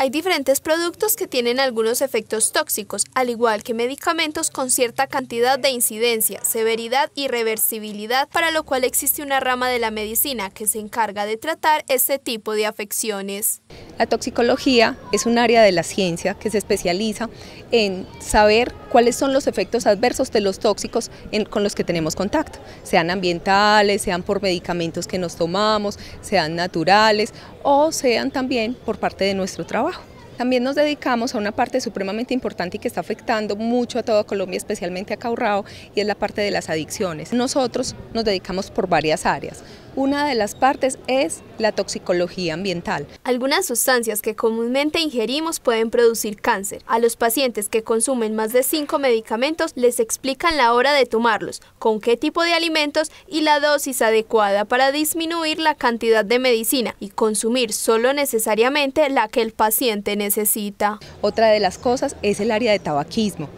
Hay diferentes productos que tienen algunos efectos tóxicos, al igual que medicamentos con cierta cantidad de incidencia, severidad y reversibilidad, para lo cual existe una rama de la medicina que se encarga de tratar este tipo de afecciones. La toxicología es un área de la ciencia que se especializa en saber cuáles son los efectos adversos de los tóxicos con los que tenemos contacto, sean ambientales, sean por medicamentos que nos tomamos, sean naturales o sean también por parte de nuestro trabajo. También nos dedicamos a una parte supremamente importante y que está afectando mucho a toda Colombia, especialmente a Caurrao, y es la parte de las adicciones. Nosotros nos dedicamos por varias áreas. Una de las partes es la toxicología ambiental. Algunas sustancias que comúnmente ingerimos pueden producir cáncer. A los pacientes que consumen más de cinco medicamentos les explican la hora de tomarlos, con qué tipo de alimentos y la dosis adecuada para disminuir la cantidad de medicina y consumir solo necesariamente la que el paciente necesita. Otra de las cosas es el área de tabaquismo.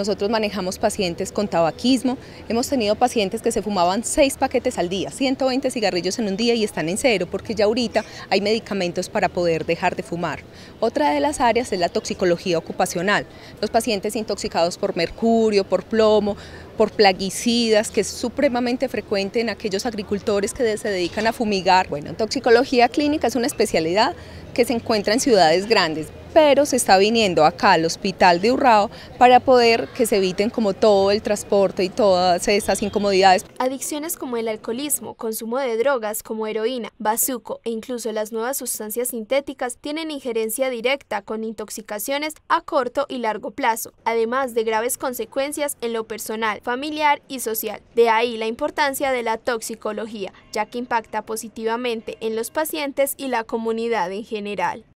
Nosotros manejamos pacientes con tabaquismo, hemos tenido pacientes que se fumaban seis paquetes al día, 120 cigarrillos en un día y están en cero porque ya ahorita hay medicamentos para poder dejar de fumar. Otra de las áreas es la toxicología ocupacional, los pacientes intoxicados por mercurio, por plomo, por plaguicidas, que es supremamente frecuente en aquellos agricultores que se dedican a fumigar. Bueno, toxicología clínica es una especialidad que se encuentra en ciudades grandes, pero se está viniendo acá al hospital de Urrao para poder que se eviten como todo el transporte y todas esas incomodidades. Adicciones como el alcoholismo, consumo de drogas como heroína, bazuco e incluso las nuevas sustancias sintéticas tienen injerencia directa con intoxicaciones a corto y largo plazo, además de graves consecuencias en lo personal, familiar y social. De ahí la importancia de la toxicología, ya que impacta positivamente en los pacientes y la comunidad en general.